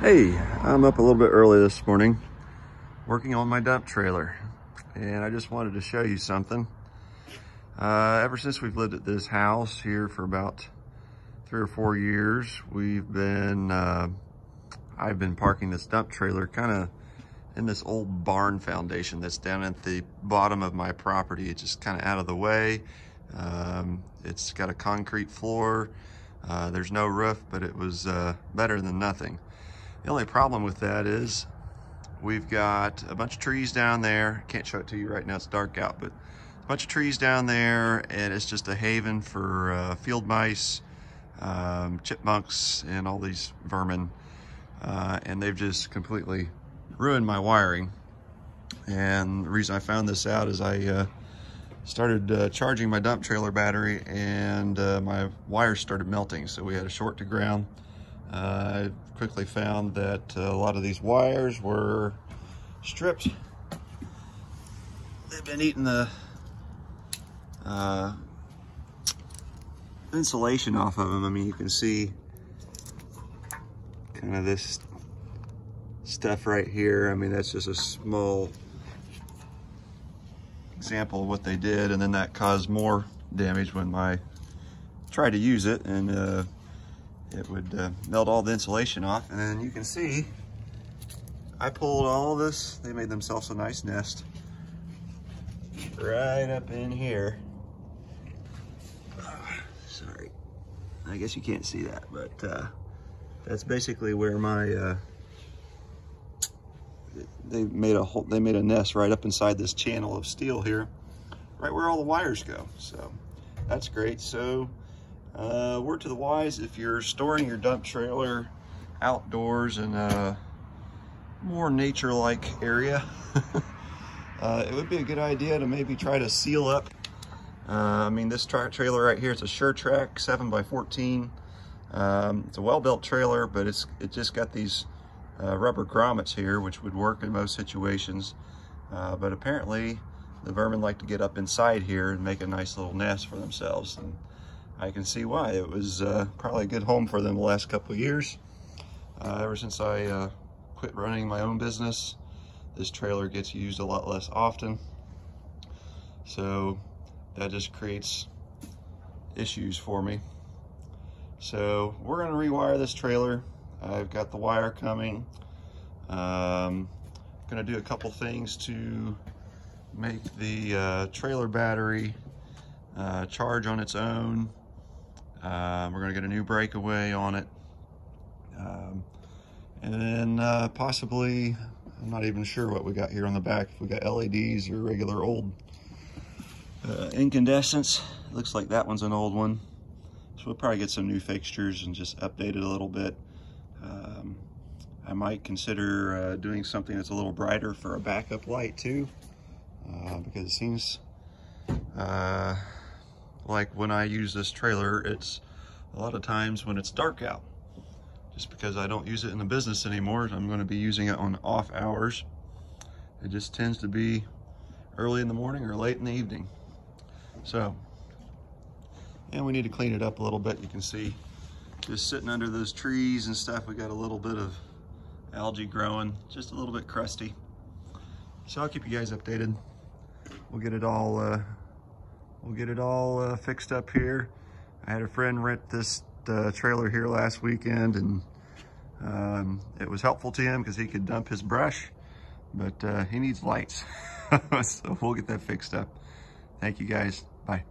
Hey, I'm up a little bit early this morning working on my dump trailer and I just wanted to show you something. Uh, ever since we've lived at this house here for about three or four years, we've been, uh, I've been parking this dump trailer kind of in this old barn foundation that's down at the bottom of my property. It's just kind of out of the way. Um, it's got a concrete floor. Uh, there's no roof, but it was uh, better than nothing. The only problem with that is we've got a bunch of trees down there. Can't show it to you right now, it's dark out, but a bunch of trees down there and it's just a haven for uh, field mice, um, chipmunks, and all these vermin. Uh, and they've just completely ruined my wiring. And the reason I found this out is I uh, started uh, charging my dump trailer battery and uh, my wires started melting. So we had a short to ground. Uh, I quickly found that a lot of these wires were stripped. They've been eating the uh, insulation off of them. I mean, you can see kind of this stuff right here. I mean, that's just a small example of what they did. And then that caused more damage when I tried to use it and uh, it would uh, melt all the insulation off. And then you can see, I pulled all this, they made themselves a nice nest right up in here. sorry, I guess you can't see that, but uh, that's basically where my, uh, they made a whole, they made a nest right up inside this channel of steel here, right where all the wires go. So that's great. So uh, word to the wise, if you're storing your dump trailer outdoors in a more nature-like area, uh, it would be a good idea to maybe try to seal up. Uh, I mean, this tra trailer right here, it's a Sure-Trac 7x14. Um, it's a well-built trailer, but it's it just got these uh, rubber grommets here, which would work in most situations. Uh, but apparently, the vermin like to get up inside here and make a nice little nest for themselves. And I can see why. It was uh, probably a good home for them the last couple of years. Uh, ever since I uh, quit running my own business, this trailer gets used a lot less often. So that just creates issues for me. So we're gonna rewire this trailer. I've got the wire coming. Um, gonna do a couple things to make the uh, trailer battery uh, charge on its own um, we're gonna get a new breakaway on it. Um, and then uh, possibly, I'm not even sure what we got here on the back. If we got LEDs or regular old uh, incandescents. looks like that one's an old one. So we'll probably get some new fixtures and just update it a little bit. Um, I might consider uh, doing something that's a little brighter for a backup light too, uh, because it seems uh, like when I use this trailer, it's a lot of times when it's dark out. Just because I don't use it in the business anymore, I'm going to be using it on off hours. It just tends to be early in the morning or late in the evening. So, and we need to clean it up a little bit. You can see just sitting under those trees and stuff, we got a little bit of algae growing, just a little bit crusty. So I'll keep you guys updated. We'll get it all uh, we'll get it all uh, fixed up here. I had a friend rent this uh, trailer here last weekend and um, it was helpful to him because he could dump his brush, but uh, he needs lights. so we'll get that fixed up. Thank you guys. Bye.